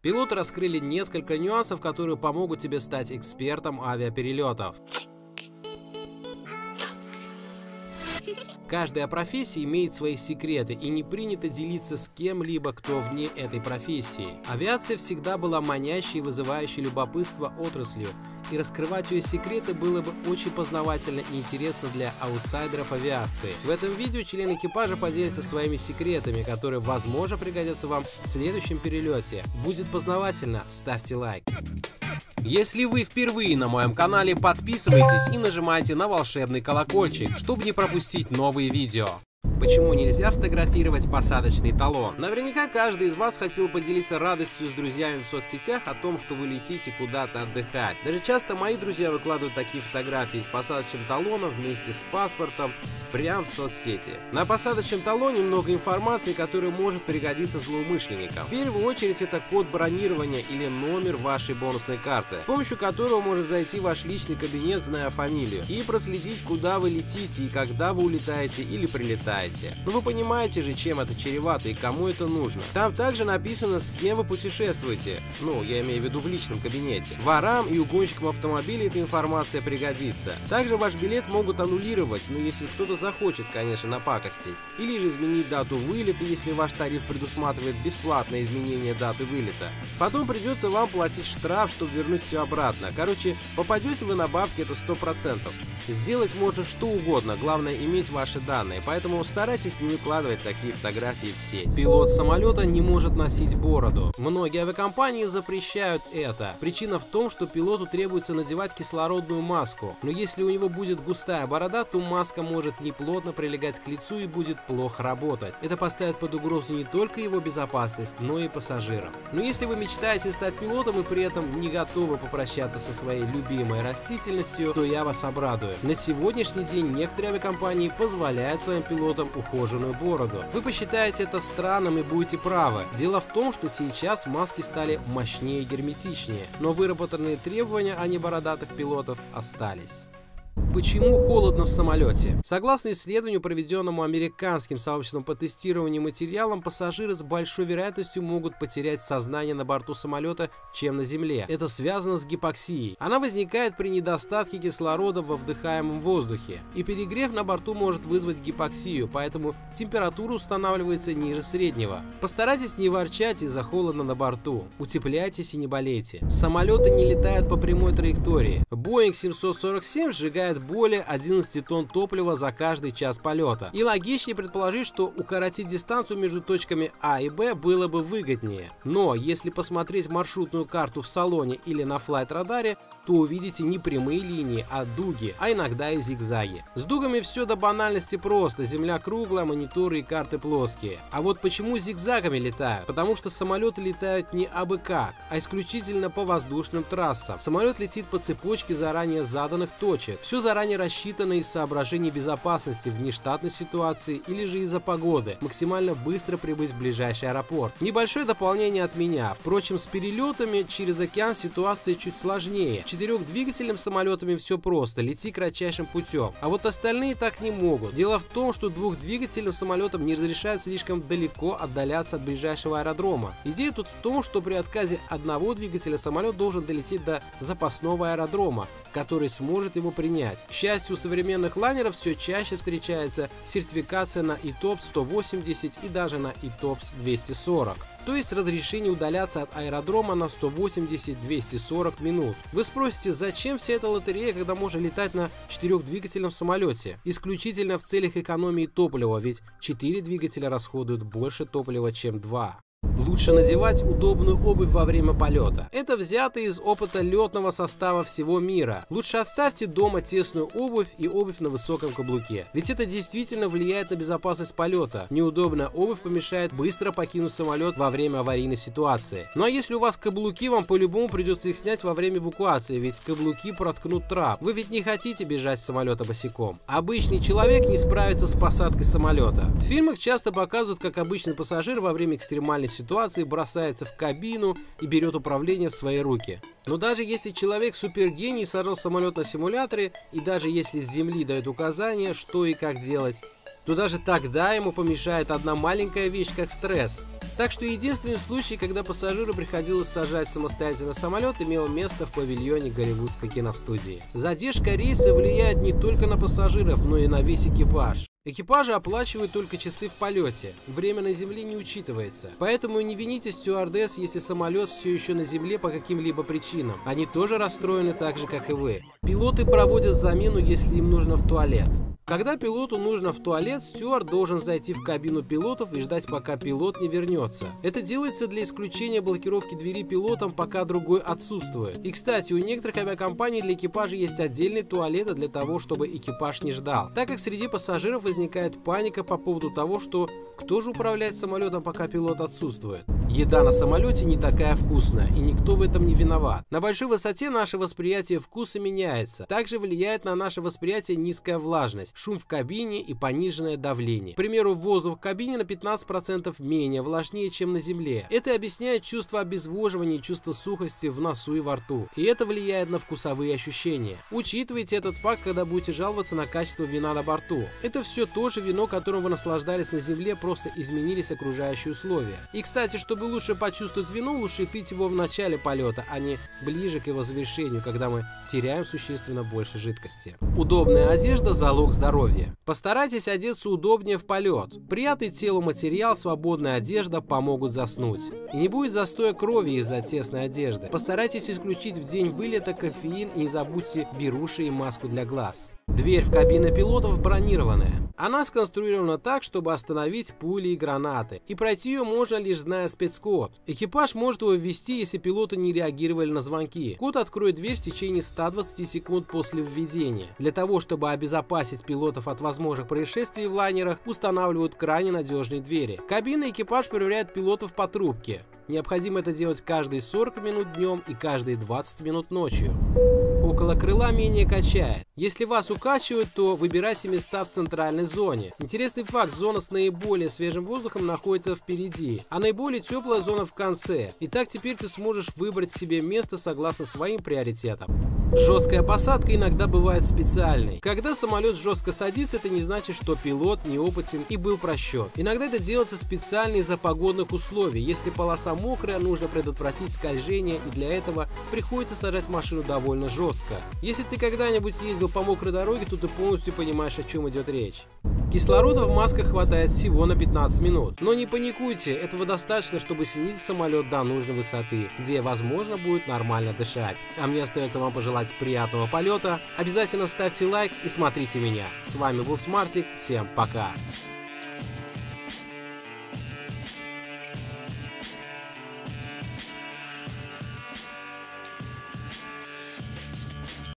Пилоты раскрыли несколько нюансов, которые помогут тебе стать экспертом авиаперелетов. Каждая профессия имеет свои секреты и не принято делиться с кем-либо, кто вне этой профессии. Авиация всегда была манящей и вызывающей любопытство отраслью, и раскрывать ее секреты было бы очень познавательно и интересно для аутсайдеров авиации. В этом видео член экипажа поделится своими секретами, которые, возможно, пригодятся вам в следующем перелете. Будет познавательно, ставьте лайк. Если вы впервые на моем канале, подписывайтесь и нажимайте на волшебный колокольчик, чтобы не пропустить новые видео. Почему нельзя фотографировать посадочный талон? Наверняка каждый из вас хотел поделиться радостью с друзьями в соцсетях о том, что вы летите куда-то отдыхать. Даже часто мои друзья выкладывают такие фотографии с посадочным талоном вместе с паспортом прямо в соцсети. На посадочном талоне много информации, которая может пригодиться злоумышленникам. В первую очередь это код бронирования или номер вашей бонусной карты, с помощью которого может зайти в ваш личный кабинет, зная фамилию, и проследить, куда вы летите и когда вы улетаете или прилетаете. Но вы понимаете же, чем это чревато и кому это нужно. Там также написано, с кем вы путешествуете. Ну, я имею в виду в личном кабинете. Ворам и угонщикам автомобилей эта информация пригодится. Также ваш билет могут аннулировать, но если кто-то захочет, конечно, напакостить. Или же изменить дату вылета, если ваш тариф предусматривает бесплатное изменение даты вылета. Потом придется вам платить штраф, чтобы вернуть все обратно. Короче, попадете вы на бабки, это 100%. Сделать можно что угодно, главное иметь ваши данные, поэтому старайтесь не выкладывать такие фотографии в сеть. Пилот самолета не может носить бороду. Многие авиакомпании запрещают это. Причина в том, что пилоту требуется надевать кислородную маску, но если у него будет густая борода, то маска может не плотно прилегать к лицу и будет плохо работать. Это поставит под угрозу не только его безопасность, но и пассажиров. Но если вы мечтаете стать пилотом и при этом не готовы попрощаться со своей любимой растительностью, то я вас обрадую. На сегодняшний день некоторые авиакомпании позволяют своим пилотам ухоженную бороду. Вы посчитаете это странным и будете правы. Дело в том, что сейчас маски стали мощнее и герметичнее, но выработанные требования о небородатых пилотов остались. Почему холодно в самолете? Согласно исследованию, проведенному американским сообществом по тестированию материалом, пассажиры с большой вероятностью могут потерять сознание на борту самолета, чем на земле. Это связано с гипоксией. Она возникает при недостатке кислорода во вдыхаемом воздухе. И перегрев на борту может вызвать гипоксию, поэтому температура устанавливается ниже среднего. Постарайтесь не ворчать из-за холода на борту. Утепляйтесь и не болейте. Самолеты не летают по прямой траектории. Boeing 747 сжигает потребляет более 11 тонн топлива за каждый час полета. И логичнее предположить, что укоротить дистанцию между точками А и Б было бы выгоднее. Но если посмотреть маршрутную карту в салоне или на флайт-радаре, то увидите не прямые линии, а дуги, а иногда и зигзаги. С дугами все до банальности просто, земля круглая, мониторы и карты плоские. А вот почему зигзагами летают? Потому что самолеты летают не абы как, а исключительно по воздушным трассам. Самолет летит по цепочке заранее заданных точек. Все заранее рассчитано из соображений безопасности, внештатной ситуации или же из-за погоды. Максимально быстро прибыть в ближайший аэропорт. Небольшое дополнение от меня. Впрочем, с перелетами через океан ситуация чуть сложнее четырехдвигательным самолетами все просто, лети кратчайшим путем. А вот остальные так не могут. Дело в том, что двухдвигательным самолетам не разрешают слишком далеко отдаляться от ближайшего аэродрома. Идея тут в том, что при отказе одного двигателя самолет должен долететь до запасного аэродрома, который сможет его принять. К счастью, у современных лайнеров все чаще встречается сертификация на ETOPS 180 и даже на ETOPS 240 то есть разрешение удаляться от аэродрома на 180-240 минут. Вы спросите, зачем вся эта лотерея, когда можно летать на четырехдвигательном самолете? Исключительно в целях экономии топлива, ведь 4 двигателя расходуют больше топлива, чем 2. Лучше надевать удобную обувь во время полета. Это взято из опыта летного состава всего мира. Лучше оставьте дома тесную обувь и обувь на высоком каблуке. Ведь это действительно влияет на безопасность полета. Неудобная обувь помешает быстро покинуть самолет во время аварийной ситуации. Ну а если у вас каблуки, вам по-любому придется их снять во время эвакуации, ведь каблуки проткнут трап. Вы ведь не хотите бежать с самолета босиком. Обычный человек не справится с посадкой самолета. В фильмах часто показывают, как обычный пассажир во время экстремальной экстремальной ситуации бросается в кабину и берет управление в свои руки. Но даже если человек супергений сорвал самолет на симуляторе, и даже если с земли дают указания, что и как делать, то даже тогда ему помешает одна маленькая вещь, как стресс. Так что единственный случай, когда пассажиру приходилось сажать самостоятельно самолет, имел место в павильоне Голливудской киностудии. Задержка рейса влияет не только на пассажиров, но и на весь экипаж. Экипажи оплачивают только часы в полете, время на земле не учитывается. Поэтому не вините стюардесс, если самолет все еще на земле по каким-либо причинам. Они тоже расстроены так же, как и вы. Пилоты проводят замену, если им нужно в туалет. Когда пилоту нужно в туалет, стюард должен зайти в кабину пилотов и ждать, пока пилот не вернется. Это делается для исключения блокировки двери пилотом, пока другой отсутствует. И, кстати, у некоторых авиакомпаний для экипажа есть отдельные туалеты для того, чтобы экипаж не ждал. Так как среди пассажиров возникает паника по поводу того, что кто же управляет самолетом, пока пилот отсутствует. Еда на самолете не такая вкусная, и никто в этом не виноват. На большой высоте наше восприятие вкуса меняется. Также влияет на наше восприятие низкая влажность шум в кабине и пониженное давление. К примеру, воздух в кабине на 15% менее влажнее, чем на земле. Это объясняет чувство обезвоживания и чувство сухости в носу и во рту. И это влияет на вкусовые ощущения. Учитывайте этот факт, когда будете жаловаться на качество вина на борту. Это все то же вино, которым вы наслаждались на земле, просто изменились окружающие условия. И, кстати, чтобы лучше почувствовать вино, лучше пить его в начале полета, а не ближе к его завершению, когда мы теряем существенно больше жидкости. Удобная одежда – залог здоровья здоровья. Постарайтесь одеться удобнее в полет. Приятный телу материал, свободная одежда помогут заснуть. И не будет застоя крови из-за тесной одежды. Постарайтесь исключить в день вылета кофеин и не забудьте беруши и маску для глаз. Дверь в кабину пилотов бронированная. Она сконструирована так, чтобы остановить пули и гранаты, и пройти ее можно лишь зная спецкод. Экипаж может его ввести, если пилоты не реагировали на звонки. Код откроет дверь в течение 120 секунд после введения. Для того, чтобы обезопасить пилотов от возможных происшествий в лайнерах, устанавливают крайне надежные двери. Кабина экипаж проверяет пилотов по трубке. Необходимо это делать каждые 40 минут днем и каждые 20 минут ночью. Около крыла менее качает. Если вас укачивают, то выбирайте места в центральной зоне. Интересный факт, зона с наиболее свежим воздухом находится впереди, а наиболее теплая зона в конце. Итак, теперь ты сможешь выбрать себе место согласно своим приоритетам. Жесткая посадка иногда бывает специальной. Когда самолет жестко садится, это не значит, что пилот неопытен и был просчет. Иногда это делается специально из-за погодных условий. Если полоса мокрая, нужно предотвратить скольжение, и для этого приходится сажать машину довольно жестко. Если ты когда-нибудь ездил по мокрой дороге, то ты полностью понимаешь, о чем идет речь. Кислорода в масках хватает всего на 15 минут. Но не паникуйте, этого достаточно, чтобы снизить самолет до нужной высоты, где возможно будет нормально дышать. А мне остается вам пожелать приятного полета. Обязательно ставьте лайк и смотрите меня. С вами был Смартик, всем пока.